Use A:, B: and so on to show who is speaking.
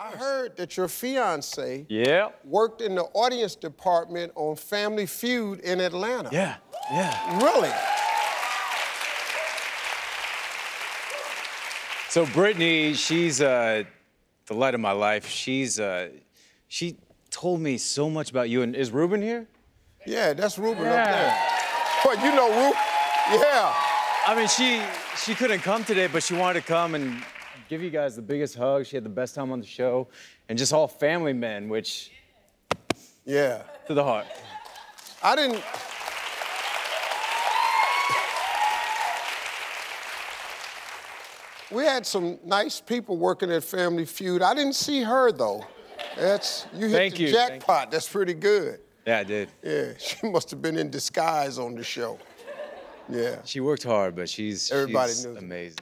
A: I heard that your fiance
B: Yeah.
A: worked in the audience department on Family Feud in Atlanta.
B: Yeah. Yeah.
A: Really?
B: So Brittany, she's uh, the light of my life. She's uh, she told me so much about you. And is Ruben here?
A: Yeah, that's Ruben up there. But you know Ruben? Yeah.
B: I mean, she she couldn't come today, but she wanted to come and give you guys the biggest hug. She had the best time on the show, and just all family men, which
A: Yeah.
B: to the heart.
A: I didn't. We had some nice people working at Family Feud. I didn't see her though. That's you hit
B: Thank
A: the
B: you, thank
A: jackpot. That's pretty good.
B: Yeah, I did.
A: Yeah, she must have been in disguise on the show. Yeah.
B: She worked hard, but she's
A: Everybody
B: she's
A: knew.
B: amazing.